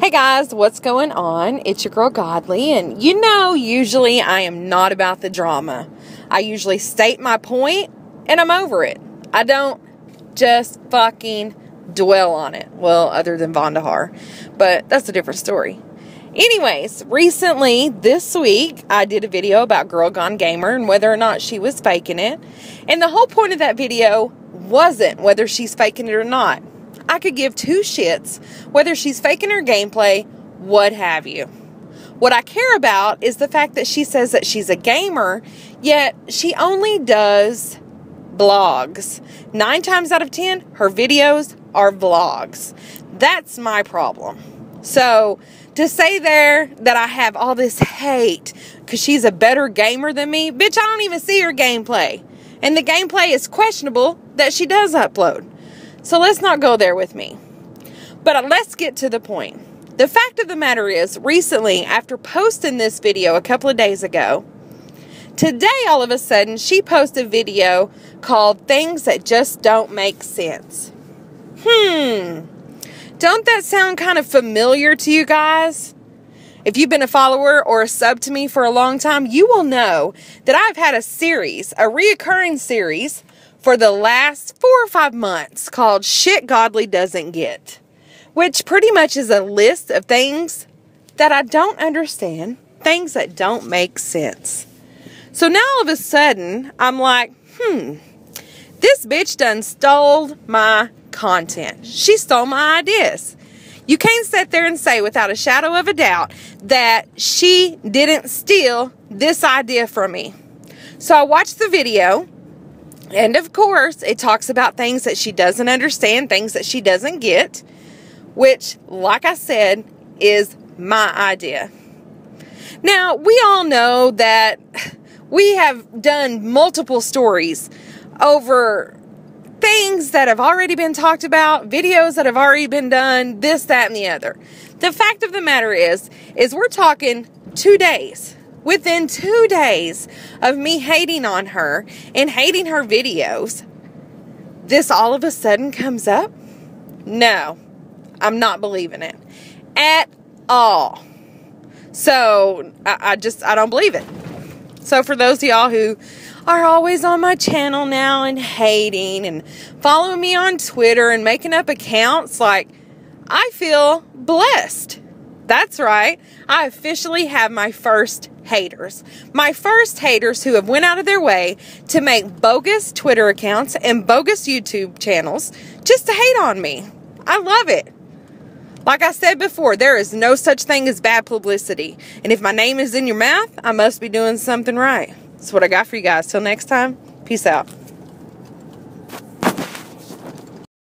Hey guys, what's going on? It's your girl Godly, and you know, usually I am not about the drama. I usually state my point and I'm over it. I don't just fucking dwell on it. Well, other than Vondahar, but that's a different story. Anyways, recently this week I did a video about Girl Gone Gamer and whether or not she was faking it. And the whole point of that video wasn't whether she's faking it or not. I could give two shits whether she's faking her gameplay, what have you. What I care about is the fact that she says that she's a gamer, yet she only does blogs. Nine times out of ten, her videos are vlogs. That's my problem. So, to say there that I have all this hate because she's a better gamer than me, bitch, I don't even see her gameplay. And the gameplay is questionable that she does upload. So let's not go there with me. But let's get to the point. The fact of the matter is, recently, after posting this video a couple of days ago, today all of a sudden she posted a video called Things That Just Don't Make Sense. Hmm. Don't that sound kind of familiar to you guys? If you've been a follower or a sub to me for a long time, you will know that I've had a series, a reoccurring series for the last four or five months called Shit Godly Doesn't Get, which pretty much is a list of things that I don't understand, things that don't make sense. So now all of a sudden, I'm like, hmm, this bitch done stole my content. She stole my ideas. You can't sit there and say without a shadow of a doubt that she didn't steal this idea from me. So I watched the video and of course, it talks about things that she doesn't understand, things that she doesn't get, which, like I said, is my idea. Now, we all know that we have done multiple stories over things that have already been talked about, videos that have already been done, this, that, and the other. The fact of the matter is, is we're talking two days within two days of me hating on her and hating her videos, this all of a sudden comes up? No, I'm not believing it at all. So I, I just, I don't believe it. So for those of y'all who are always on my channel now and hating and following me on Twitter and making up accounts, like, I feel blessed. That's right. I officially have my first haters. My first haters who have went out of their way to make bogus Twitter accounts and bogus YouTube channels just to hate on me. I love it. Like I said before, there is no such thing as bad publicity. And if my name is in your mouth, I must be doing something right. That's what I got for you guys. Till next time, peace out.